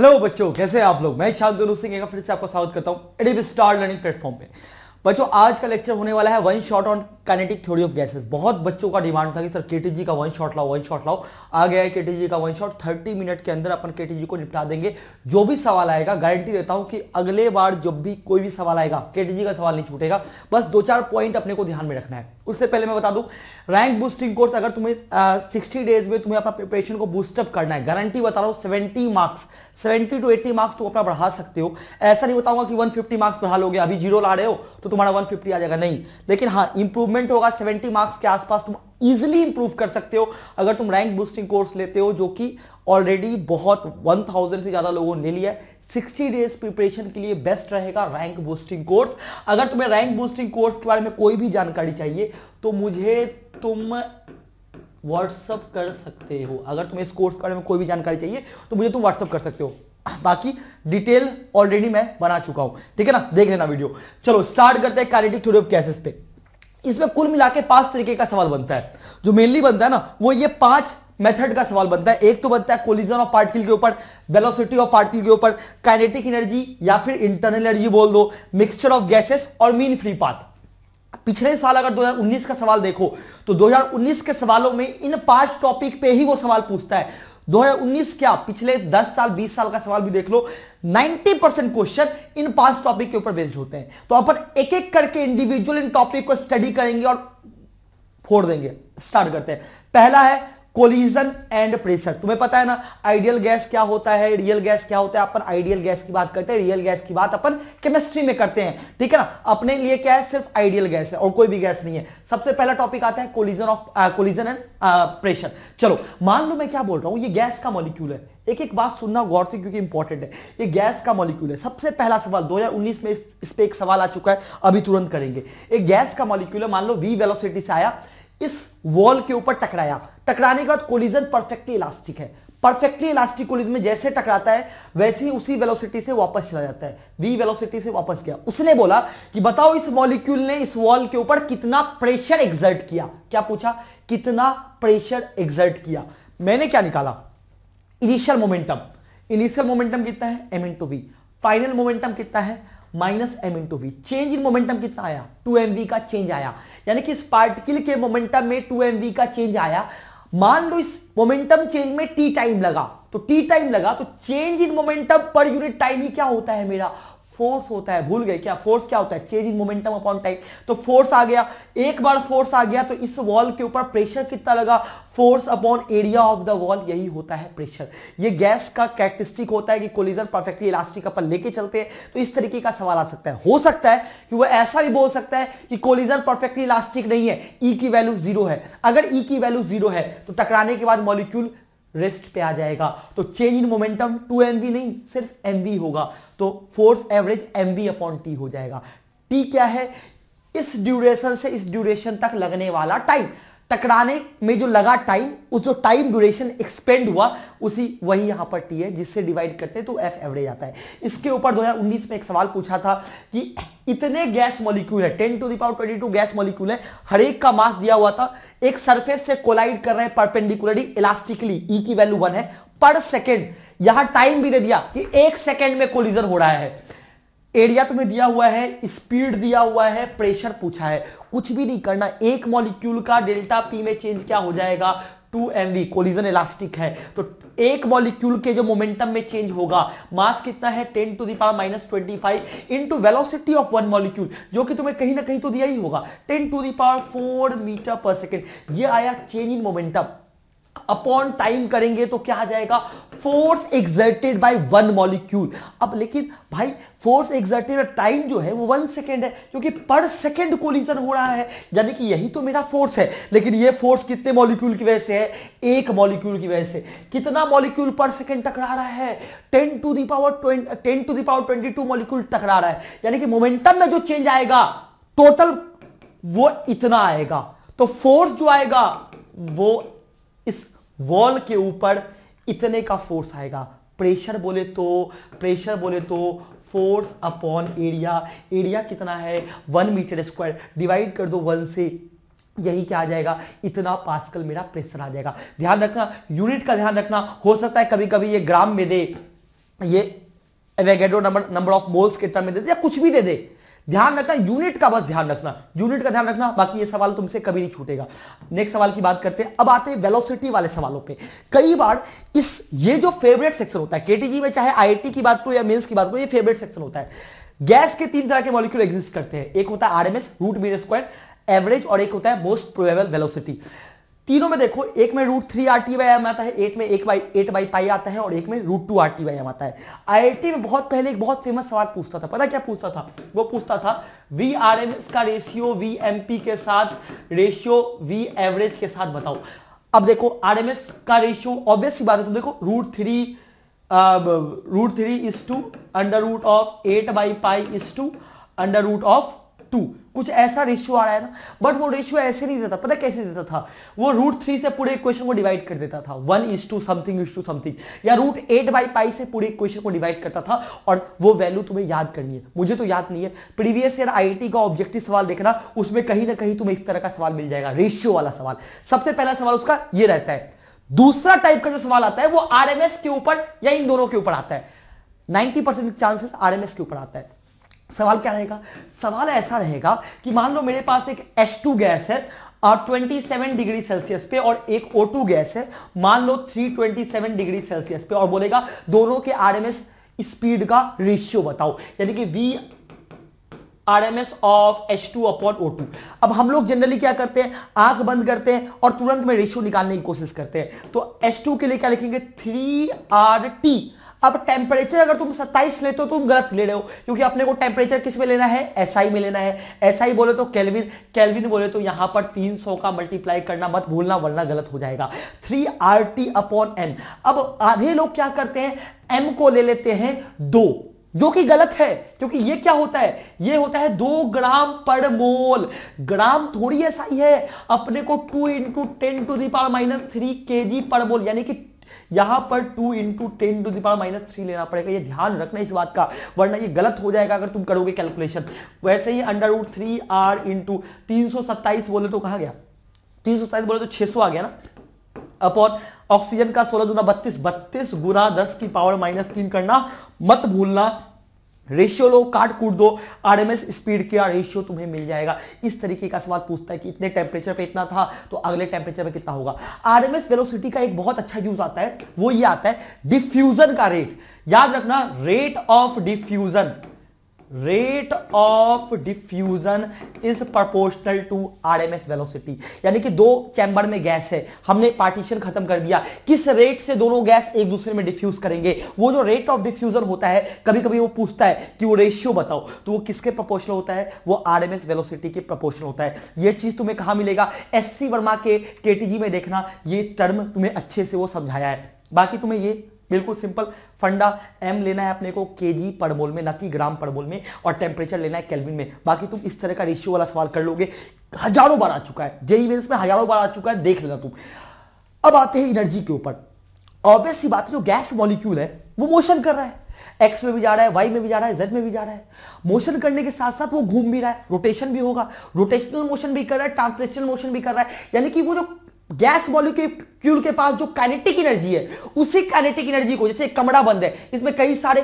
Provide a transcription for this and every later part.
Hello बच्चों, कैसे हैं आप लोग? मैं शांतनु सिंह फिर से आपका स्वागत करता हूँ एडीबी स्टार लर्निंग प्लेटफॉर्म पे। बच्चों, आज का लेक्चर होने वाला है one shot on kinetic theory of gases बहुत बच्चों का डिमांड था कि, सर केटीजी का वन शॉट लाओ वन शॉट लाओ। आ गया है केटीजी का वन शॉट 30 मिनट के अंदर अपन केटीजी को निपटा देंगे। जो भी सवाल आएगा गारंटी देता हूँ कि अगले बार जब भी कोई भी सवाल आएगा केटीजी का सवाल नहीं छूटेगा। बस दो चार पॉइंट अपने को ध्यान में रखना है। उससे पहले मैं बता दूँ रैंक बूस्टिंग कोर्स अगर तुम्हें सिक्सटी डेज़ में तुम्हें अपना प्रिपरेशन को बूस्टअप करना है गारंटी बता रहा हूँ seventy marks seventy two eighty marks तुम अपना बढ़ा सकते हो। ऐसा नहीं बताऊँगा कि वन मार्क्स बढ़ा लोगे, अभी ज़ीरो ला रहे हो तो तुम्हारा वन आ जाएगा। नहीं, लेकिन हाँ इंप्रूवमेंट होगा। सेवेंटी मार्क्स के आसपास तुम इजिली इंप्रूव कर सकते हो। अगर तुम रैंक बूस्टिंग कोर्स लेते हो, जो कि ऑलरेडी बहुत 1000 से ज़्यादा लोगों ने लिया है 60 डेज़ प्रिपरेशन के लिए बेस्ट रहेगा रैंक बूस्टिंग कोर्स अगर तुम्हें रैंक बूस्टिंग कोर्स के बारे में कोई भी जानकारी चाहिए तो मुझे तुम व्हाट्सअप कर सकते हो। अगर तुम्हें इस कोर्स के बारे में कोई भी जानकारी चाहिए तो मुझे तुम व्हाट्सअप कर सकते हो। बाकी डिटेल ऑलरेडी मैं बना चुका हूँ। ठीक है ना? देख लेना वीडियो। चलो स्टार्ट करते हैं कारेटिक थ्योरी ऑफ़ गैसेस पे। इसमें कुल मिला के पाँच तरीके का सवाल बनता है। जो मेनली बनता है ना, वो ये पाँच मेथड का सवाल बनता है। एक तो बनता है कोलिजन ऑफ़ पार्टिकल के ऊपर वेलोसिटी ऑफ़ पार्टिकल के ऊपर काइनेटिक एनर्जी या फिर इंटरनल एनर्जी बोल दो मिक्सचर ऑफ़ गैसेस और मीन फ्री पाथ पिछले साल अगर 2019 का सवाल देखो तो 2019 के सवालों में इन पाँच टॉपिक पे ही वो सवाल पूछता है। 2019 क्या पिछले 10 साल 20 साल का सवाल भी देख लो 90 परसेंट क्वेश्चन इन पाँच टॉपिक के ऊपर बेस्ड होते हैं। तो अपन एक एक करके इंडिविजुअल इन टॉपिक को स्टडी करेंगे और फोड़ देंगे। स्टार्ट करते हैं। पहला है कोलिजन एंड प्रेशर तुम्हें पता है ना आइडियल गैस क्या होता है? रियल गैस क्या होता है? अपन आइडियल गैस की बात करते हैं रियल गैस की बात अपन केमिस्ट्री में करते हैं। ठीक है ना? अपने लिए क्या है? सिर्फ़ आइडियल गैस है और कोई भी गैस नहीं है। सबसे पहला टॉपिक आता है collision of collision and pressure चलो मान लो मैं क्या बोल रहा हूँ? ये गैस का मॉलिक्यूल है। एक एक बात सुनना गौर से क्योंकि इंपॉर्टेंट है। ये गैस का मॉलिक्यूल है। सबसे पहला सवाल 2019 में इस, इस पे एक सवाल आ चुका है अभी तुरंत करेंगे। एक गैस का मॉलिक्यूल है मान लो वी वेलोसिटी से आया इस वॉल के ऊपर टकराया। टकराने के बाद कोलिजन परफेक्टली इलास्टिक है। परफेक्टली इलास्टिक कोलिजन में जैसे टकराता है, वैसे ही उसी वेलोसिटी से वापस चला जाता है। वी वेलोसिटी से वापस गया। उसने बोला कि बताओ इस मॉलिक्यूल ने इस वॉल के ऊपर कितना प्रेशर एग्जर्ट किया? क्या पूछा? कितना प्रेशर एग्जर्ट किया? मैंने क्या निकाला? इनिशियल मोमेंटम इनिशियल मोमेंटम कितना है? M into v final momentum कितना है? Minus m into v change in momentum कितना आया? टू एम वी का चेंज आया। यानी कि इस पार्टिकल के मोमेंटम में टू एम वी का चेंज आया। मान लो इस मोमेंटम चेंज में टी टाइम लगा। तो टी टाइम लगा तो change in momentum per unit time ही क्या होता है मेरा? फोर्स होता है, भूल गए क्या? फोर्स क्या होता है? Change in momentum upon time तो फोर्स आ गया। एक बार फोर्स आ गया तो इस वॉल के ऊपर प्रेशर कितना लगा? Force upon area of the wall यही होता है प्रेशर ये गैस का कैरेक्टरिस्टिक होता है कि कोलिजन परफेक्टली इलास्टिक अपन लेके चलते हैं। तो इस तरीके का सवाल आ सकता है। हो सकता है कि वो ऐसा भी बोल सकता है कि कोलिजन परफेक्टली इलास्टिक नहीं है। ई e की वैल्यू ज़ीरो है। अगर ई e की वैल्यू ज़ीरो है तो टकराने के बाद मॉलिक्यूल रेस्ट पे आ जाएगा। तो change in momentum two m नहीं, सिर्फ़ एम होगा। तो force average m v upon t हो जाएगा। टी क्या है? इस ड्यूरेशन से इस ड्यूरेशन तक लगने वाला टाइम टकराने में जो लगा टाइम उस जो टाइम ड्यूरेशन एक्सपेंड हुआ, उसी वही यहाँ पर टी है, जिससे डिवाइड करते हैं तो एफ़ एवरेज आता है। इसके ऊपर 2019 में एक सवाल पूछा था कि इतने गैस मॉलिक्यूल है 10 टू दावर 22 गैस मॉलिक्यूल है, हर एक का मास दिया हुआ था, एक सरफेस से कोलाइड कर रहे हैं परपेंडिकुलरली इलास्टिकली ई की वैल्यू वन है पर सेकेंड यहाँ टाइम भी दे दिया कि एक सेकेंड में कोलिजन हो रहा है। एरिया तुम्हें दिया हुआ है स्पीड दिया हुआ है प्रेशर पूछा है। कुछ भी नहीं करना, एक मॉलिक्यूल का डेल्टा पी में चेंज क्या हो जाएगा? Two m v collision elastic है। तो एक मॉलिक्यूल के जो मोमेंटम में चेंज होगा मास कितना है? Ten to the power minus twenty five into velocity of one molecule जो कि तुम्हें कहीं ना कहीं तो दिया ही होगा। Ten to the power four metre per second ये आया change in momentum upon time करेंगे तो क्या आ जाएगा? Force exerted by one molecule. अब लेकिन भाई, फोर्स एक्सर्टेड टाइम जो है वो वन सेकेंड है, क्योंकि पर सेकेंड कोलिजन हो रहा है। यानी कि यही तो मेरा फोर्स है। लेकिन ये फोर्स कितने मॉलिक्यूल की वजह से है? एक मॉलिक्यूल की वजह से। कितना मॉलिक्यूल पर सेकेंड टकरा रहा है? Ten to the power ten to the power twenty two molecule टकरा रहा है। यानी कि मोमेंटम में जो चेंज आएगा, टोटल वो इतना आएगा। तो फोर्स जो आएगा, वो इस वॉल के ऊपर इतने का फोर्स आएगा। प्रेशर बोले तो प्रेशर बोले तो फोर्स अपॉन एरिया एरिया कितना है? वन मीटर स्क्वायर डिवाइड कर दो वन से। यही क्या आ जाएगा? इतना पास्कल मेरा प्रेशर आ जाएगा। ध्यान रखना यूनिट का ध्यान रखना। हो सकता है कभी कभी ये ग्राम में दे, ये नंबर नंबर ऑफ़ मोल्स के टर्म में दे दे, या कुछ भी दे दे। ध्यान रखना यूनिट का बस ध्यान रखना यूनिट का ध्यान रखना, बाकी ये सवाल तुमसे कभी नहीं छूटेगा। नेक्स्ट सवाल की बात करते हैं, अब आते हैं वेलोसिटी वाले सवालों पे। कई बार इस, ये जो फेवरेट सेक्शन होता है केटीजी में चाहे आईआईटी की बात करो या मेंस की बात करो, ये फेवरेट सेक्शन होता है। गैस के तीन तरह के मॉलिक्यूल एग्जिस्ट करते हैं। एक होता है RMS root mean square average और एक होता है मोस्ट प्रोबेबल वेलोसिटी तीनों में देखो, एक में root three R T by m आता है, एक में एक बाई एट बाई पाई आता है और एक में root two R T by m आता है। आईआईटी में बहुत पहले एक बहुत फ़ेमस सवाल पूछता था। पता क्या पूछता था? वो पूछता था वी आर एम एस का रेशियो वी एम पी के साथ रेशियो वी एवरेज के साथ बताओ। अब देखो आर एम एस का रेशियो ऑब्वियस सी बात है तुम देखो root three root three is to under root of eight by pi is to under root of two कुछ ऐसा रेशियो आ रहा है ना बट वो रेशियो ऐसे नहीं देता, पता कैसे देता था? वो रूट थ्री से पूरे इक्वेशन को डिवाइड कर देता था। One is to something is to something या रूट एट बाई पाई से पूरे इक्वेशन को डिवाइड करता था, और वो वैल्यू तुम्हें याद करनी है। मुझे तो याद नहीं है। प्रीवियस ईयर आईआईटी का ऑब्जेक्टिव सवाल देखना, उसमें कहीं ना कहीं तुम्हें इस तरह का सवाल मिल जाएगा रेशियो वाला सवाल। सबसे पहला सवाल उसका ये रहता है। दूसरा टाइप का जो सवाल आता है, वो आरएमएस के ऊपर या इन दोनों के ऊपर आता है। 90 परसेंट चांसेस आरएमएस के ऊपर आता है। सवाल क्या रहेगा? सवाल ऐसा रहेगा कि मान लो मेरे पास एक H2 गैस है और 27 डिग्री सेल्सियस पे और एक O2 गैस है, मान लो 327 डिग्री सेल्सियस पे और बोलेगा दोनों के आरएमएस स्पीड का रेशियो बताओ, यानी कि V RMS of H2 upon O2 अब हम लोग जनरली क्या करते हैं? आँख बंद करते हैं और तुरंत में रेशियो निकालने की कोशिश करते हैं। तो H2 के लिए क्या लिखेंगे? 3RT अब टेम्परेचर अगर तुम 27 लेते हो तुम गलत ले रहे हो, क्योंकि अपने को टेम्परेचर किसमें लेना है? एसआई में लेना है। एसआई बोले तो केल्विन केल्विन बोले तो यहाँ पर 300 का मल्टीप्लाई करना मत भूलना, वरना गलत हो जाएगा। 3 आर टी अपॉन एन अब आधे लोग क्या करते हैं? एम को ले लेते हैं दो, जो कि गलत है, क्योंकि ये क्या होता है? ये होता है दो ग्राम पर मोल। ग्राम थोड़ी ऐसा ही है, अपने को two into ten to the power minus three K G per mole, यानी कि यहाँ पर two into ten to the power minus three लेना पड़ेगा। ये ध्यान रखना इस बात का, वरना ये गलत हो जाएगा अगर तुम करोगे कैलकुलेशन वैसे ही under root three R into तीन सौ सत्ताईस बोले तो कहा गया? तीन सौ सत्ताईस बोले तो छह सौ आ गया ना? अपॉन ऑक्सीजन का सोलह दुना बत्तीस बत्तीस गुना दस की पावर माइनस तीन करना मत भूलना। रेशियो लो काट कूट दो आरएमएस स्पीड का रेशियो तुम्हें मिल जाएगा। इस तरीके का सवाल पूछता है कि इतने टेम्परेचर पे इतना था तो अगले टेम्परेचर पे कितना होगा। आरएमएस वेलोसिटी का एक बहुत अच्छा यूज़ आता है, वो ये आता है डिफ्यूजन का रेट याद रखना rate of diffusion rate of diffusion is proportional to RMS velocity यानी कि दो चैम्बर में गैस है। हमने पार्टीशन खत्म कर दिया। किस रेट से दोनों गैस एक दूसरे में डिफ्यूज करेंगे? वो जो रेट ऑफ़ डिफ्यूजन होता है कभी कभी वो पूछता है कि वो रेशियो बताओ। तो वो किसके प्रोपोर्शनल होता है? वो आरएमएस वेलोसिटी के प्रोपोर्शनल होता है। ये चीज़ तुम्हें कहाँ मिलेगा? एससी वर्मा के केटीजी में देखना। ये टर्म तुम्हें अच्छे से वो समझाया है। बाकी तुम्हें ये बिल्कुल सिंपल, फंडा एम लेना है अपने को केजी पर मोल में, ना कि ग्राम पर मोल में, और टेम्परेचर लेना है केल्विन में। बाकी तुम इस तरह का रेशियो वाला सवाल कर लोगे, हज़ारों बार आ चुका है। जेई मेन्स में हज़ारों बार आ चुका है, देख लेना तुम। अब आते हैं एनर्जी के ऊपर। ऑब्वियस सी बात है, जो गैस मॉलिक्यूल है, वो मोशन कर रहा है। एक्स में भी जा रहा है वाई में भी जा रहा है जेड में भी जा रहा है। मोशन करने के साथ साथ वो घूम भी रहा है। रोटेशन भी होगा। रोटेशनल मोशन भी कर रहा है ट्रांसलेशनल मोशन भी कर रहा है। यानी कि वो जो गैस मॉलिक्यूल के पास जो काइनेटिक एनर्जी है, उसी काइनेटिक एनर्जी को, जैसे कमरा बंद है, इसमें कई सारे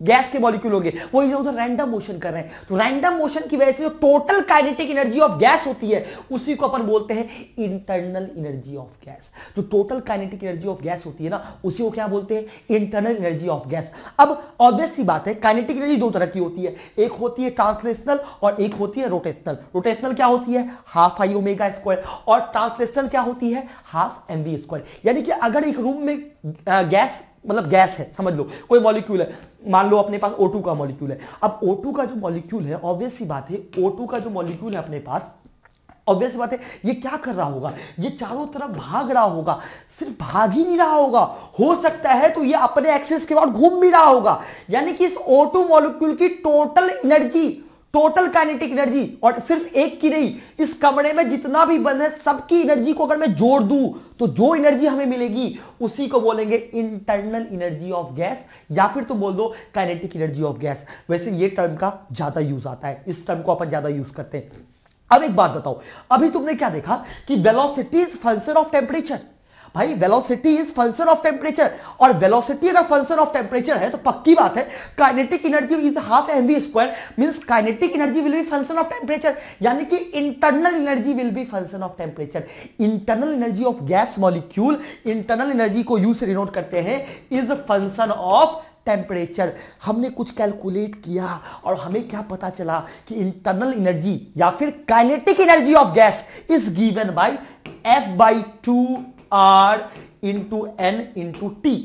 गैस के मॉलिक्यूल होंगे। वो इधर उधर रैंडम मोशन कर रहे हैं। तो रैंडम मोशन की वजह से जो total kinetic energy of gas होती है, उसी को अपन बोलते हैं इंटरनल एनर्जी ऑफ़ गैस जो total kinetic energy of gas होती है ना, उसी को क्या बोलते हैं? इंटरनल एनर्जी ऑफ़ गैस अब ऑब्वियस सी बात है काइनेटिक एनर्जी दो तरह की होती है। एक होती है ट्रांसलेशनल और एक होती है रोटेशनल रोटेशनल क्या होती है? हाफ़ आई ओमेगा स्क्वायर और ट्रांसलेशनल क्या होती है? हाफ़ एम वी स्क्वायर यानी कि अगर एक रूम में गैस मतलब गैस है, समझ लो, कोई मॉलिक्यूल है, मान लो अपने पास O2 का मॉलिक्यूल है। अब O2 का जो मॉलिक्यूल है ऑब्वियस सी बात है O2 का जो मॉलिक्यूल है अपने पास ऑब्वियस बात है, ये क्या कर रहा होगा? ये चारों तरफ़ भाग रहा होगा, सिर्फ़ भाग ही नहीं रहा होगा। हो सकता है तो ये अपने एक्सेस के बाद घूम भी रहा होगा। यानी कि इस O2 मॉलिक्यूल की total energy total kinetic energy और सिर्फ़ एक की नहीं, इस कमरे में जितना भी बंद है, सबकी एनर्जी को अगर मैं जोड़ दूँ तो जो एनर्जी हमें मिलेगी, उसी को बोलेंगे इंटरनल एनर्जी ऑफ़ गैस या फिर तो बोल दो काइनेटिक एनर्जी ऑफ़ गैस वैसे ये टर्म का ज़्यादा यूज़ आता है, इस टर्म को अपन ज़्यादा यूज़ करते हैं। अब एक बात बताओ, अभी तुमने क्या देखा कि velocity is function of temperature भाई velocity is function of temperature और वेलोसिटी अगर फ़ंक्शन ऑफ़ टेम्परेचर है तो पक्की बात है kinetic energy is half m v square mean kinetic energy will be function of temperature यानी कि internal energy will be function of temperature internal energy of gas molecule internal energy को U से denote करते हैं is function of temperature हमने कुछ calculate किया और हमें क्या पता चला कि इंटरनल एनर्जी या फिर kinetic energy of gas is given by f by two R into n into T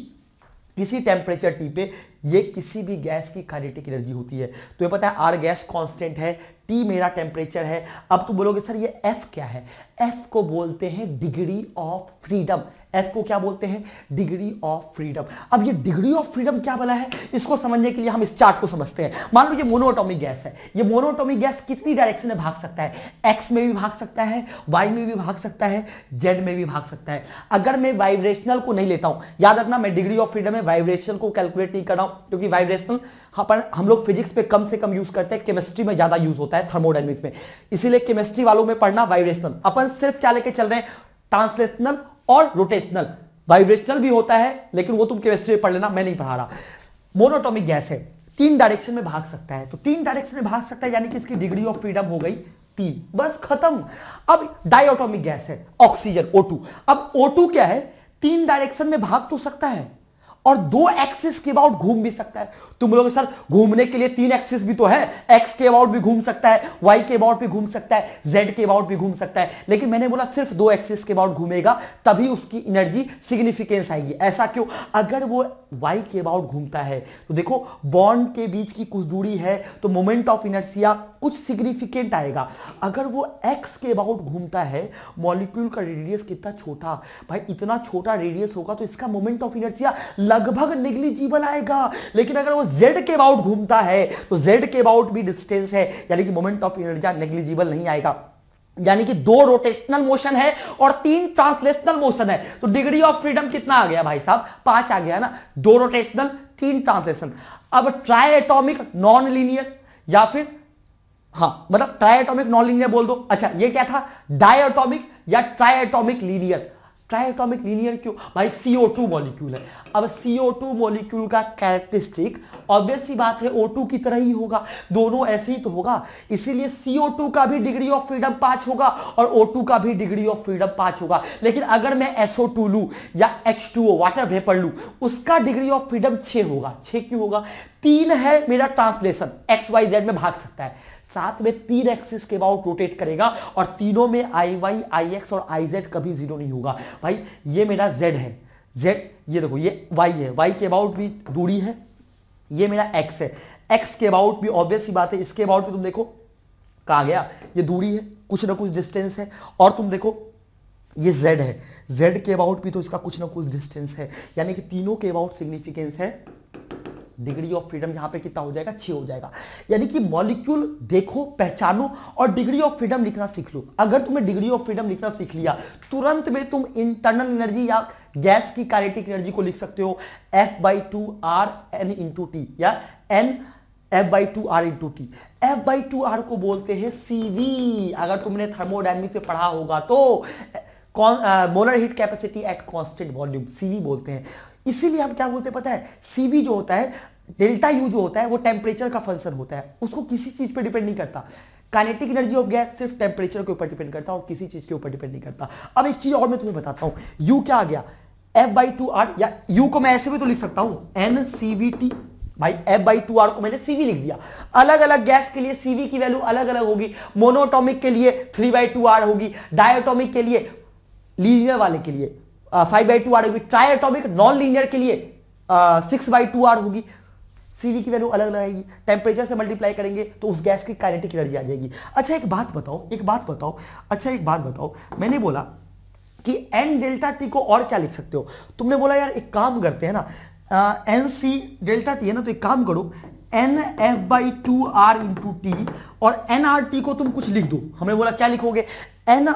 किसी टेम्परेचर टी पे ये किसी भी गैस की काइनेटिक एनर्जी होती है। तो ये पता है आर गैस कांस्टेंट है टी मेरा टेम्परेचर है। अब तो बोलोगे, सर, ये एफ़ क्या है? एफ़ को बोलते हैं डिग्री ऑफ़ फ्रीडम एफ़ को क्या बोलते हैं? डिग्री ऑफ़ फ्रीडम अब ये डिग्री ऑफ़ फ्रीडम क्या बोला है? इसको समझने के लिए हम इस चार्ट को समझते हैं। मान लो ये मोनोटॉमिक गैस है। ये मोनोटॉमिक गैस कितनी डायरेक्शन में भाग सकता है? एक्स में भी भाग सकता है वाई में भी भाग सकता है जेड में भी भाग सकता है। अगर मैं वाइब्रेशनल को नहीं लेता हूँ, याद रखना मैं डिग्री ऑफ़ फ्रीडम में वाइब्रेशन को कैलकुलेट नहीं कर रहा हूँ, क्योंकि वाइब्रेशनल पर हम लोग फिजिक्स पे कम से कम यूज़ करते हैं केमिस्ट्री में ज़्यादा यूज़ होता है थर्मोडाइनमिक्स में। इसीलिए केमिस्ट्री वालों में पढ़ना वाइब्रेशनल अपन सिर्फ़ क्या लेके चल रहे हैं? ट्रांसलेशनल और रोटेशनल वाइब्रेशनल भी होता है, लेकिन वो तुम केमिस्ट्री में पढ़ लेना, मैं नहीं पढ़ा रहा। मोनोटॉमिक गैस है। तीन डायरेक्शन में भाग सकता है। तो तीन डायरेक्शन में भाग सकता है, यानी कि इसकी डिग्री ऑफ़ फ्रीडम हो गई तीन। बस खत्म। अब डायोटॉमिक गैस है ऑक्सीजन O2 अब O2 क्या है? तीन डायरेक्शन में भाग तो सकता है। और दो एक्सिस के अबाउट घूम भी सकता है। तुम बोलोगे, सर, घूमने के लिए तीन एक्सिस भी तो है। एक्स के अबाउट भी घूम सकता है वाई के अबाउट भी घूम सकता है जेड के अबाउट भी घूम सकता है। लेकिन मैंने बोला, सिर्फ़ दो एक्सिस के अबाउट घूमेगा, तभी उसकी एनर्जी सिग्निफिकेंस आएगी। ऐसा क्यों? अगर वो वाई के अबाउट घूमता है तो देखो बॉन्ड के बीच की कुछ दूरी है तो मोमेंट ऑफ़ इनर्सिया कुछ सिग्निफिकेंट आएगा। अगर वो एक्स के अबाउट घूमता है मॉलिक्यूल का रेडियस कितना छोटा? भाई, इतना छोटा रेडियस होगा तो इसका मोमेंट ऑफ़ इनर्सिया लगभग निगलिजिबल आएगा। लेकिन अगर वो जेड के अबाउट घूमता है तो जेड के अबाउट भी डिस्टेंस है। यानी कि मोमेंट ऑफ़ इनर्जिया नेग्लिजिबल नहीं आएगा। यानी कि दो रोटेशनल मोशन है और तीन ट्रांसलेशनल मोशन है। तो डिग्री ऑफ़ फ्रीडम कितना आ गया भाई साहब? पाँच आ गया ना? दो रोटेशनल तीन ट्रांसलेशन अब ट्राई एटोमिक नॉन लीनियर या फिर हाँ मतलब ट्राई एटोमिक नॉन लीनियर बोल दो। अच्छा ये क्या था? डाई एटोमिक या triatomic linear triatomic linear क्यों भाई CO2 मॉलिक्यूल है। अब CO2 मॉलिक्यूल का कैरेक्टरिस्टिक ऑब्वियस सी बात है O2 की तरह ही होगा। दोनों ऐसे ही तो होगा। इसीलिए CO2 का भी डिग्री ऑफ़ फ्रीडम पाँच होगा और O2 का भी डिग्री ऑफ़ फ्रीडम पाँच होगा। लेकिन अगर मैं SO2 लू या H2O वाटर वेपर लू, उसका डिग्री ऑफ़ फ्रीडम छह होगा। छह क्यों होगा? तीन है मेरा ट्रांसलेशन एक्स वाई जेड में भाग सकता है। साथ में तीन एक्सिस के अबाउट रोटेट करेगा और तीनों में आई वाई आई एक्स और आई जेड कभी ज़ीरो नहीं होगा। भाई, ये मेरा जेड है। जेड ये देखो, ये वाई है। वाई के अबाउट भी दूरी है। ये मेरा एक्स है। एक्स के अबाउट भी ऑब्वियस सी बात है। इसके अबाउट भी तुम देखो, कहा गया? ये दूरी है। कुछ ना कुछ डिस्टेंस है। और तुम देखो, ये z है। Z के अबाउट भी तो इसका कुछ ना कुछ डिस्टेंस है। यानी कि तीनों के अबाउट सिग्निफिकेंस है। डिग्री ऑफ़ फ्रीडम यहाँ पे कितना हो जाएगा? छह हो जाएगा। यानी कि मॉलिक्यूल देखो, पहचानो और डिग्री ऑफ़ फ्रीडम लिखना सीख लो। अगर तुम्हें डिग्री ऑफ़ फ्रीडम लिखना सीख लिया, तुरंत में तुम इंटरनल एनर्जी या गैस की काइनेटिक एनर्जी को लिख सकते हो। F by two R n into T या n f by two R into T f by two R को बोलते हैं सीवी अगर तुमने थर्मोडाइनमिक्स में पढ़ा होगा तो molar heat capacity at constant volume C बोलते हैं। इसीलिए हम क्या बोलते हैं पता है? सीवी जो होता है डेल्टा यू जो होता है, वो टेम्परेचर का फ़ंक्शन होता है। उसको किसी चीज़ पे डिपेंड नहीं करता। काइनेटिक एनर्जी ऑफ़ गैस सिर्फ़ टेम्परेचर के ऊपर डिपेंड करता है और किसी चीज़ के ऊपर डिपेंड नहीं करता। अब एक चीज़ और मैं तुम्हें बताता हूँ। यू क्या आ गया? एफ़ बाई टू आर या यू को मैं ऐसे भी तो लिख सकता हूँ। एन सी वी टी भाई बाई टू आर को मैंने सीवी लिख दिया। अलग अलग गैस के लिए सीवी की वैल्यू अलग अलग होगी। मोनोटॉमिक के लिए थ्री बाई टू आर होगी। डायोटॉमिक के लिए लीनियर वाले के लिए फाइव बाई टू आर होगी। ट्राई एटॉमिक नॉन लीनियर के लिए सिक्स बाई टू आर होगी। सीवी की वैल्यू अलग अलग टेम्परेचर से मल्टीप्लाई करेंगे तो उस गैस की काइनेटिक एनर्जी आ जाएगी। अच्छा एक बात बताओ, एक बात बताओ अच्छा एक बात बताओ। मैंने बोला कि एन डेल्टा टी को और क्या लिख सकते हो? तुमने बोला, यार, एक काम करते हैं ना एन सी डेल्टा टी है ना तो एक काम करो N F by two R into T और एन आर टी को तुम कुछ लिख दो। हमने बोला, क्या लिखोगे? एन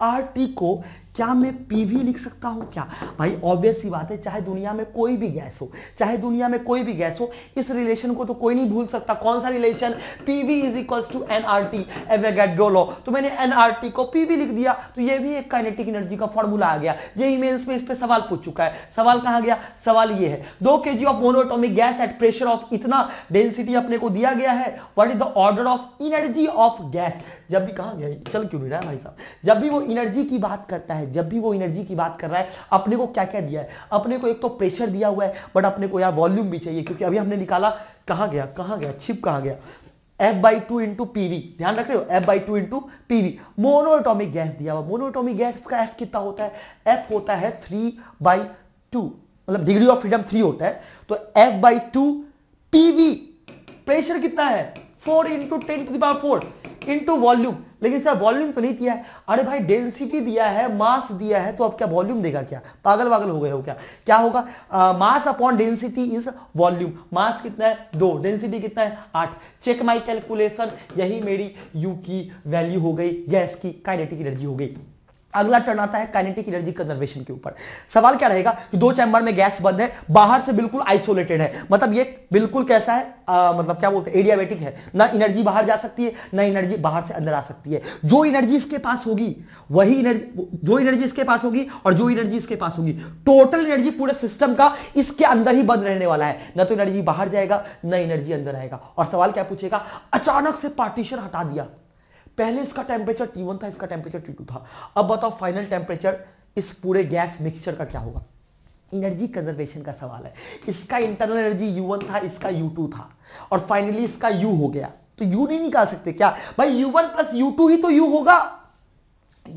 आर टी को क्या मैं पीवी लिख सकता हूँ क्या? भाई ऑब्वियस सी बात है, चाहे दुनिया में कोई भी गैस हो, चाहे दुनिया में कोई भी गैस हो, इस रिलेशन को तो कोई नहीं भूल सकता। कौन सा relation PV is equal to N R T Avogadro law तो मैंने एन आर टी को पीवी लिख दिया तो ये भी एक काइनेटिक एनर्जी का फॉर्मूला आ गया। ये इमेंस में इस पे सवाल पूछ चुका है। सवाल कहाँ गया? सवाल ये है, दो के of monatomic gas at pressure of इतना डेंसिटी अपने को दिया गया है। What is the order of energy of gas जब भी कहा गया? चल क्यों नहीं रहा है भाई साहब? जब भी वो एनर्जी की बात करता है जब भी वो एनर्जी की बात कर रहा है, अपने को क्या क्या दिया है? अपने को एक तो प्रेशर दिया हुआ है बट अपने को यार वॉल्यूम भी चाहिए, क्योंकि अभी हमने निकाला, कहा गया कहा गया, छिप कहा गया? F by two into PV ध्यान रख रहे हो? F by two into PV monatomic gas दिया हुआ मोनोटोमिक गैस का एफ़ कितना होता है? एफ़ होता है थ्री बाई टू मतलब डिग्री ऑफ़ फ्रीडम थ्री होता है तो F by two PV pressure कितना है? Four into ten to the power four into volume लेकिन सर वॉल्यूम तो नहीं दिया है। अरे भाई डेंसिटी दिया है मास दिया है तो अब क्या वॉल्यूम देगा क्या? पागल वागल हो गए हो क्या? क्या होगा? Mass upon density is volume mass कितना है? दो। डेंसिटी कितना है? आठ। चेक माई कैलकुलेशन यही मेरी यू की वैल्यू हो गई गैस की काइनेटिक एनर्जी हो गई। अगला टर्न आता है काइनेटिक एनर्जी कंजर्वेशन के ऊपर। सवाल क्या रहेगा कि दो चैम्बर में गैस बंद है बाहर से बिल्कुल आइसोलेटेड है। मतलब ये बिल्कुल कैसा है? आ, मतलब क्या बोलते हैं? एडियाबेटिक है। ना एनर्जी बाहर जा सकती है ना एनर्जी बाहर से अंदर आ सकती है। जो एनर्जी इसके पास होगी वही एनर्जी जो एनर्जी इसके पास होगी और जो एनर्जी इसके पास होगी टोटल एनर्जी पूरे सिस्टम का इसके अंदर ही बंद रहने वाला है। ना तो एनर्जी बाहर जाएगा ना एनर्जी अंदर आएगा। और सवाल क्या पूछेगा? अचानक से पार्टीशन हटा दिया। पहले इसका टेम्परेचर T1 था, इसका टेम्परेचर T2 था। अब बताओ फाइनल टेम्परेचर इस पूरे गैस मिक्सचर का क्या होगा? एनर्जी कंजर्वेशन का सवाल है। इसका इंटरनल एनर्जी U1 था, इसका U2 था। और फाइनली इसका U हो गया। तो U नहीं निकाल सकते क्या? भाई U1 प्लस U2 ही तो U होगा।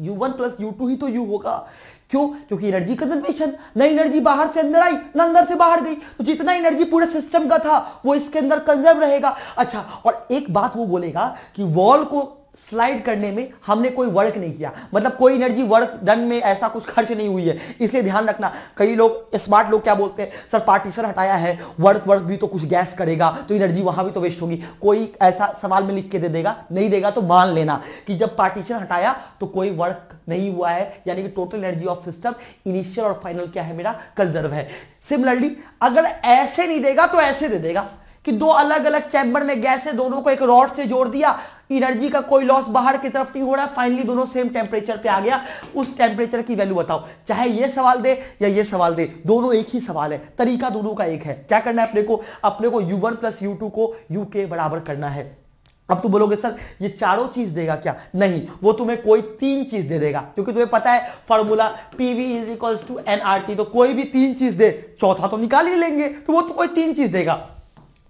U1 प्लस U2 ही तो U होगा। क्यों? क्योंकि एनर्जी कंजर्वेशन न एनर्जी बाहर से अंदर आई, न अंदर से बाहर गई। तो जितना एनर्जी पूरे सिस्टम का था, वो इसके अंदर कंजर्व रहेगा। अच्छा और एक बात वो बोलेगा कि वॉल को स्लाइड करने में हमने कोई वर्क नहीं किया। मतलब कोई एनर्जी वर्क डन में ऐसा कुछ खर्च नहीं हुई है। इसलिए ध्यान रखना, कई लोग स्मार्ट लोग क्या बोलते हैं? सर पार्टीशन हटाया है वर्क वर्क भी तो कुछ गैस करेगा तो एनर्जी वहाँ भी तो वेस्ट होगी। कोई ऐसा सवाल में लिख के दे देगा, नहीं देगा तो मान लेना कि जब पार्टीशन हटाया तो कोई वर्क नहीं हुआ है। यानी कि total energy of system initial और फाइनल क्या है मेरा? कंजर्व है। सिमिलरली अगर ऐसे नहीं देगा तो ऐसे दे देगा कि दो अलग अलग चैम्बर में गैस है, दोनों को एक रॉड से जोड़ दिया एनर्जी का कोई लॉस बाहर की तरफ़ नहीं हो रहा फाइनली दोनों सेम टेम्परेचर पे आ गया। उस टेम्परेचर की वैल्यू बताओ। चाहे ये सवाल दे या ये सवाल दे, दोनों एक ही सवाल है। तरीका दोनों का एक है। क्या करना है अपने को? अपने को u1 one plus U two को u के बराबर करना है। अब तुम बोलोगे, सर, ये चारों चीज़ देगा क्या? नहीं, वो तुम्हें कोई तीन चीज़ दे देगा। क्योंकि तुम्हें पता है formula PV is equals to NRT तो कोई भी तीन चीज़ दे, चौथा तो निकाल ही लेंगे तो वो तो कोई तीन चीज़ देगा।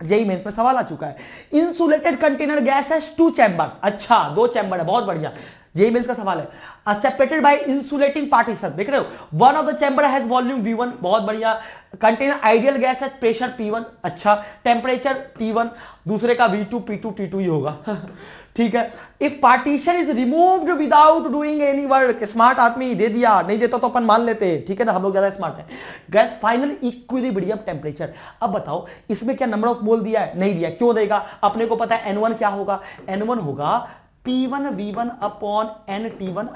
जेई मेन्स में सवाल आ चुका है। इंसुलेटेड कंटेनर गैस है टू चैम्बर अच्छा दो चैम्बर है, बहुत बढ़िया। जेई मेन्स का सवाल है। सेपरेटेड बाय इंसुलेटिंग पार्टीशन देख रहे हो? One of the chamber has volume V one बहुत बढ़िया। कंटेनर आइडियल गैस है प्रेशर पी वन अच्छा। टेम्परेचर टी वन दूसरे का V two P two T two ही होगा। ठीक है? If partition is removed without doing any work smart आदमी, दे दिया, नहीं देता तो अपन मान लेते। हैं ठीक है ना? हम लोग ज़्यादा स्मार्ट है। गैस फाइनल इक्विलिब्रियम टेम्परेचर अब बताओ, इसमें क्या नंबर ऑफ़ मोल दिया है? नहीं दिया। क्यों देगा? अपने को पता है एन क्या होगा? एन होगा P one V one upon N T one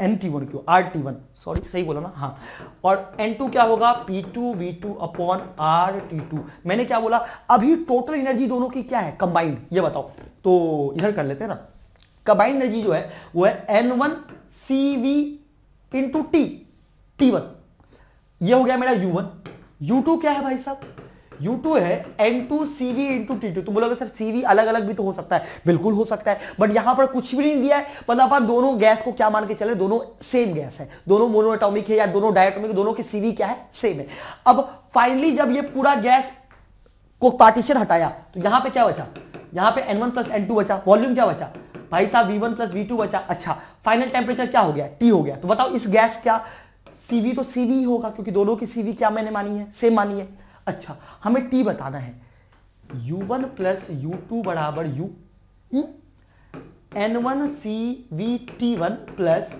N T one क्यों? आर टी वन सॉरी सही बोला ना? हाँ। और एन टू क्या होगा? P two V two upon R T two मैंने क्या बोला? अभी टोटल एनर्जी दोनों की क्या है? कंबाइंड ये बताओ। तो इधर कर लेते हैं ना। कंबाइंड एनर्जी जो है, वो है N one C V into T T one ये हो गया मेरा यू वन यू टू क्या है भाई साहब? U2 है N2 we into T to तो बोलोगे सर CV अलग अलग भी तो हो सकता है। बिल्कुल हो सकता है बट यहाँ पर कुछ भी नहीं दिया है। मतलब आप दोनों गैस को क्या मान के चले दोनों सेम गैस है। दोनों मोनोएटॉमिक है या दोनों डायटोमिक दोनों की CV क्या है? सेम है। अब फाइनली जब ये पूरा गैस को पार्टीशन हटाया तो यहाँ पे क्या बचा? यहाँ पे N1 प्लस एन बचा। वॉल्यूम क्या बचा? भाई साहब V1 प्लस वी बचा। अच्छा फाइनल टेम्परेचर क्या हो गया? T हो गया। तो बताओ, इस गैस क्या? CV तो CV ही होगा, क्योंकि दोनों की CV क्या मैंने मानी है? सेम मानी है। अच्छा हमें टी बताना है। U1 one plus U two बराबर U N one C V T one plus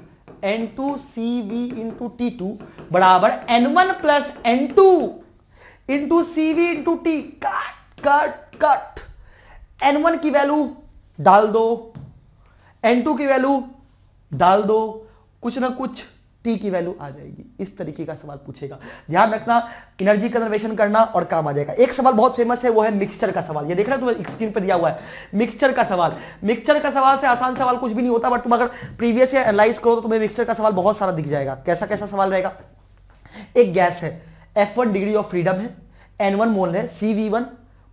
N two C V into T two बराबर N one plus N two into C V into T cut cut cut N one की value डाल दो। N to की value डाल दो। कुछ ना कुछ टी की वैल्यू आ जाएगी। इस तरीके का सवाल पूछेगा। ध्यान रखना एनर्जी कंजर्वेशन करना और काम आ जाएगा। एक सवाल बहुत फ़ेमस है, वो है मिक्सचर का सवाल। ये देख रहे तुम्हें स्क्रीन पर दिया हुआ है। मिक्सचर का सवाल। मिक्सचर का सवाल से आसान सवाल कुछ भी नहीं होता बट तुम अगर प्रीवियस एनालाइज करो तो तुम्हें मिक्सचर का सवाल बहुत सारा दिख जाएगा। कैसा कैसा सवाल रहेगा? एक गैस है। एफ़ डिग्री ऑफ़ फ्रीडम है। एन मोल है। C V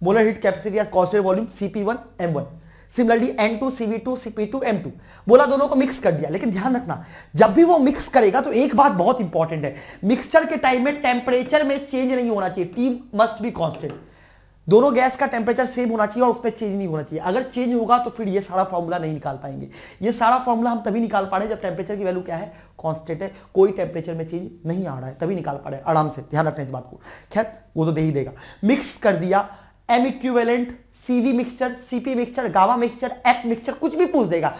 molar heat capacity constant volume CP one M one similarly N two CV two CP two M two बोला दोनों को मिक्स कर दिया, लेकिन ध्यान रखना, जब भी वो मिक्स करेगा तो एक बात बहुत इंपॉर्टेंट है। मिक्सचर के टाइम में टेम्परेचर में चेंज नहीं होना चाहिए। टी मस्ट बी कॉन्स्टेंट दोनों गैस का टेम्परेचर सेम होना चाहिए और उसमें चेंज नहीं होना चाहिए। अगर चेंज होगा तो फिर ये सारा फॉर्मूला नहीं निकाल पाएँगे। ये सारा फॉर्मूला हम तभी निकाल पा रहे हैं जब टेम्परेचर की वैल्यू क्या है? कांस्टेंट है। कोई टेम्परेचर में चेंज नहीं आ रहा है, तभी निकाल पा रहे हैं। आराम से, ध्यान रखना इस बात को। खैर, वो तो दे ही देगा। मिक्स कर दिया। M equivalent CV mixture CP mixture gamma mixture F mixture कुछ भी पूछ देगा।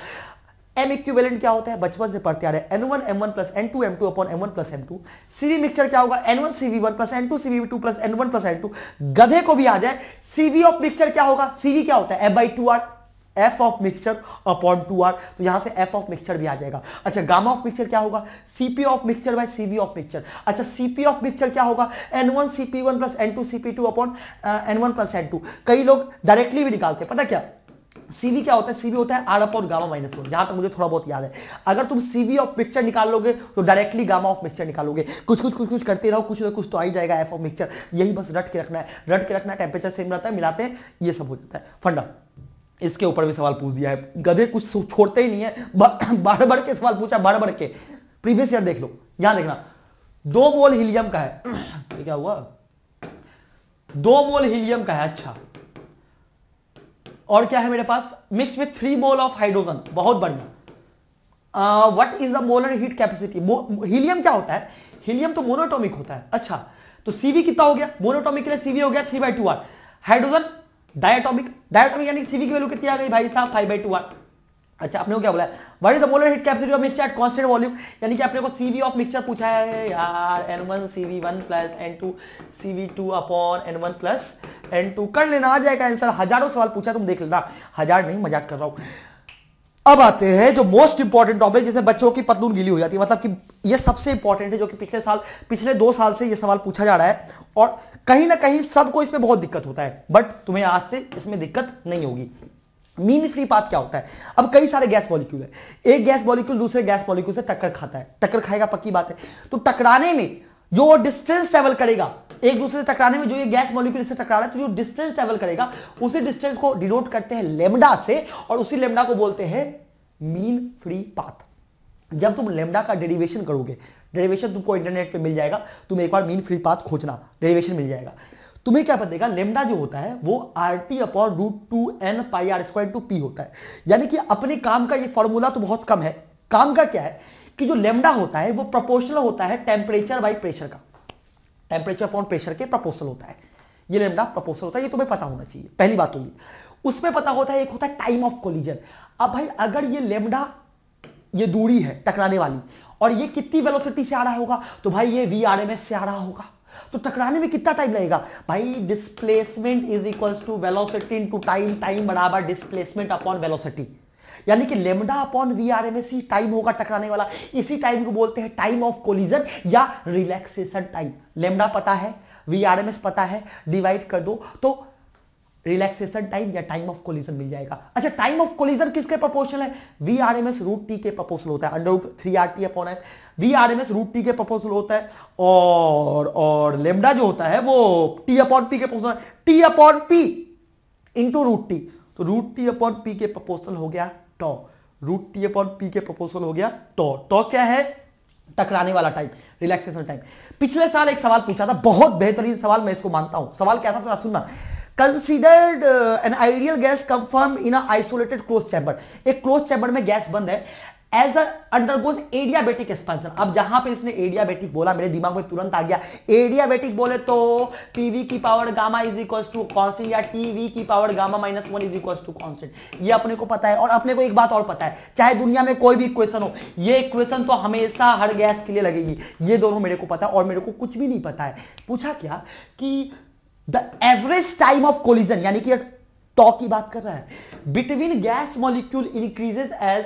एम इक्वेलेंट क्या होता है? बचपन से पढ़ते आ रहे N one M one plus N two M two upon M one plus M two CV mixture क्या होगा? N one CV one plus N two CV two plus N one plus N two गधे को भी आ जाए। CV of mixture क्या होगा? CV क्या होता है? F by two R F of mixture upon two R तो यहाँ से एफ़ ऑफ़ मिक्सचर भी आ जाएगा। अच्छा गामा ऑफ़ मिक्सचर क्या होगा? CP of mixture by CV of mixture अच्छा सीपी ऑफ़ मिक्सचर क्या होगा? N one CP one plus N two CP two upon N one plus N two कई लोग डायरेक्टली भी निकालते हैं। पता क्या? सीवी क्या होता है? सीवी होता है R upon gamma minus one जहाँ तक मुझे थोड़ा बहुत याद है। अगर तुम सीवी ऑफ़ मिक्सचर निकाल लोगे तो डायरेक्टली गामा ऑफ़ मिक्सचर निकालोगे। कुछ कुछ कुछ कुछ करते रहो, कुछ ना कुछ तो आ ही जाएगा एफ़ ऑफ़ मिक्सचर यही बस रट के रखना है। रट के रखना है टेम्परेचर सेम रहता है, मिलाते हैं, ये सब हो जाता है। फंडा। इसके ऊपर भी सवाल पूछ दिया है। गधे कुछ छोड़ते ही नहीं है। बार बढ़ के सवाल पूछा बार बढ़ के। प्रीवियस ईयर देख लो, यहाँ देखना। दो मोल हीलियम का है। ये क्या हुआ? दो मोल हीलियम का है अच्छा। और क्या है मेरे पास? Mix with three mole of hydrogen बहुत बढ़िया। What is the molar heat capacity helium क्या होता है? हीलियम तो मोनोटॉमिक होता है। अच्छा तो सीवी कितना हो गया? मोनोटॉमिक के लिए सीवी हो गया three by two R hydrogen diatomic diatomic यानी सीवी की वैल्यू कितनी आ गई भाई साहब? फाइव बाई टू आर अच्छा आपने को क्या बोला? What is the molar heat capacity of mixture at constant volume यानी कि आपने को सीवी ऑफ़ मिक्सचर पूछा है यार n1 cv1 plus n2 cv2 upon n1 plus n2 कर लेना, आ जाएगा आंसर हज़ारों सवाल पूछा तुम देख लेना। हज़ार नहीं, मज़ाक कर रहा हूँ। अब आते हैं जो मोस्ट इंपॉर्टेंट टॉपिक जिसमें बच्चों की पतलून गीली हो जाती है। मतलब कि ये सबसे इंपॉर्टेंट है जो कि पिछले साल, पिछले दो साल से ये सवाल पूछा जा रहा है और कहीं ना कहीं सबको इसमें बहुत दिक्कत होता है। बट तुम्हें आज से इसमें दिक्कत नहीं होगी। मीन फ्री पाथ क्या होता है? अब कई सारे गैस मॉलिक्यूल है। एक गैस मॉलिक्यूल दूसरे गैस मॉलिक्यूल से टक्कर खाता है। टक्कर खाएगा पक्की बात है। तो टकराने में जो डिस्टेंस ट्रेवल करेगा एक दूसरे से टकराने में जो ये गैस मॉलिक्यूल से टकरा रहा है तो जो डिस्टेंस ट्रेवल करेगा। उसी डिस्टेंस को डिनोट करते हैं लेमडा से और उसी लेमडा को बोलते हैं मीन फ्री पाथ जब तुम लेमडा का डेरिवेशन करोगे डेरिवेशन तुमको इंटरनेट पे मिल जाएगा। तुम एक बार मीन फ्री पाथ खोजना डेरिवेशन मिल जाएगा। तुम्हें क्या पता लेमडा जो होता है, वो R T upon root two N pi R square two P होता है। यानी कि अपने काम का ये फॉर्मूला तो बहुत कम है। काम का क्या है कि जो लेमडा होता है, वो प्रोपोर्शनल होता है टेम्परेचर बाई प्रेशर का। टेम्परेचर अपॉन प्रेशर के प्रोपोर्शनल होता है। ये लेमडा प्रोपोर्शनल होता है, ये तुम्हें पता होना चाहिए। पहली बात तो ये। उसमें पता होता है, एक होता है टाइम ऑफ़ कोलिजन अब भाई, अगर ये लेमडा ये दूरी है टकराने वाली, और ये कितनी वेलोसिटी से आ रहा होगा तो भाई ये वी आर से आ रहा होगा। तो टकराने में कितना टाइम लगेगा? भाई displacement is equals to velocity into time time बराबर डिस्प्लेसमेंट अपॉन वेलोसिटी यानी कि lambda upon V R M S time होगा टकराने वाला। इसी टाइम को बोलते हैं टाइम ऑफ़ कोलिजन या रिलैक्सेशन टाइम लेमडा पता है वी आर एम एस पता है डिवाइड कर दो तो रिलैक्सेशन टाइम या टाइम ऑफ़ कोलिजन मिल जाएगा। अच्छा टाइम ऑफ़ कोलिजन किसके प्रोपोर्शनल है? V R M S root T के प्रोपोर्शनल होता है। Under root three R T upon है V R M S root T के प्रोपोर्शनल होता है और और लेमडा जो होता है, वो टी अपॉन पी के proportional T upon P into root T तो रूट टी अपॉन पी के प्रोपोर्शनल हो गया tau. Root T upon P के प्रोपोर्शनल हो गया टॉ। टॉ क्या है? टकराने वाला टाइम रिलैक्सेशन टाइम पिछले साल एक सवाल पूछा था, बहुत बेहतरीन सवाल मैं इसको मानता हूँ। सवाल क्या था? सुनना। Considered an ideal gas confirm in isolated close chamber एक क्लोज चैम्बर में गैस बंद है। एज अंडरगोज एडियाबेटिक एक्सपेंशन अब जहाँ पे इसने एडियाबेटिक बोला, मेरे दिमाग में तुरंत आ गया। एडियाबेटिक बोले तो पीवी की power gamma is equal to या टीवी की power gamma minus one is equal to ये अपने को पता है और अपने को एक बात और पता है। चाहे दुनिया में कोई भी इक्वेशन हो, ये इक्वेशन तो हमेशा हर गैस के लिए लगेगी। ये दोनों मेरे को पता है और मेरे को कुछ भी नहीं पता है। पूछा क्या कि the average time of collision यानी कि टॉक की बात कर रहा है between gas molecule increases as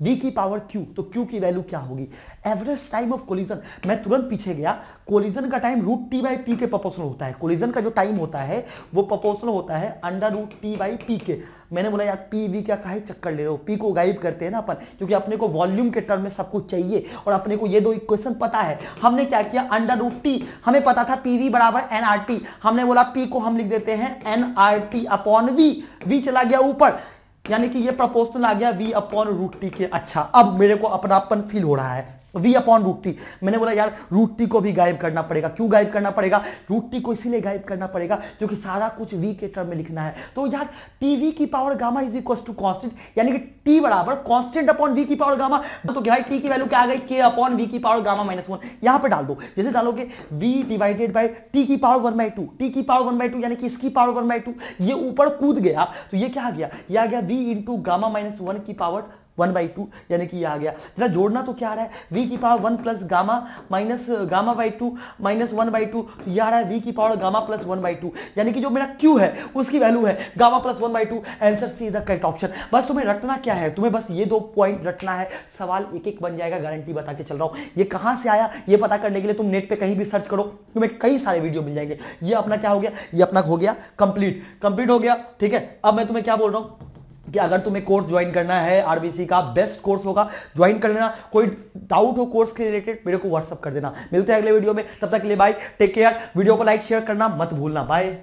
v की पावर q तो q की वैल्यू क्या होगी? एवरेज टाइम ऑफ़ कोलिजन मैं तुरंत पीछे गया। कोलिजन का time root T by P के प्रोपोर्शनल होता है। कोलिजन का जो टाइम होता है, वो प्रोपोर्शनल होता है under root T by P के। मैंने बोला, यार पी वी क्या, कहा चक्कर ले रहे हो? पी को गाइब करते हैं ना अपन, क्योंकि अपने को वॉल्यूम के टर्म में सब कुछ चाहिए और अपने को ये दो इक्वेशन पता है। हमने क्या किया? अंडर रूट टी हमें पता था पी वी बराबर एन आर टी हमने बोला पी को हम लिख देते हैं N R T upon V V चला गया ऊपर। यानी कि ये प्रपोजल आ गया वी अपॉन रूट टी के। अच्छा अब मेरे को अपनापन फील हो रहा है। वी अपॉन रूट टी मैंने बोला, यार रूट टी को भी गायब करना पड़ेगा. क्यों गायब करना पड़ेगा? रूट टी को इसीलिए गायब करना पड़ेगा क्योंकि सारा कुछ वी के टर्म में लिखना है। तो यार टी वी की power gamma is equal to constant यानी कि टी बराबर कॉन्स्टेंट अपॉन वी की पावर गामा तो भाई टी की वैल्यू क्या आ गई? के अपॉन वी की पावर गामा माइनस वन यहाँ पर डाल दो। जैसे डालोगे वी डिवाइडेड बाई टी की power one by two T की पावर वन बाई टू यानी कि इसकी पावर वन बाई टू ये ऊपर कूद गया। तो ये क्या आ गया? यह आ गया V into gamma minus one की पावर वन बाई टू, यानी कि ये आ गया। जरा जोड़ना तो क्या आ रहा है? वी की power one plus gamma minus gamma by two minus one by two ये आ रहा है वी की power gamma plus one by two यानी कि जो मेरा क्यू है, उसकी वैल्यू है gamma plus one by two answer C the correct option बस तुम्हें रटना क्या है? तुम्हें बस ये दो पॉइंट रटना है, सवाल एक एक बन जाएगा गारंटी बता के चल रहा हूँ। ये कहाँ से आया? ये पता करने के लिए तुम नेट पर कहीं भी सर्च करो, तुम्हें कई सारे वीडियो मिल जाएँगे। ये अपना क्या हो गया? ये अपना हो गया कंप्लीट कंप्लीट हो गया, ठीक है? अब मैं तुम्हें क्या बोल रहा हूँ? कि अगर तुम्हें कोर्स ज्वाइन करना है आरबीसी का बेस्ट कोर्स होगा ज्वाइन कर लेना। कोई डाउट हो कोर्स के रिलेटेड मेरे को व्हाट्सअप कर देना। मिलते हैं अगले वीडियो में। तब तक के लिए बाय टेक केयर वीडियो को लाइक शेयर करना मत भूलना। बाय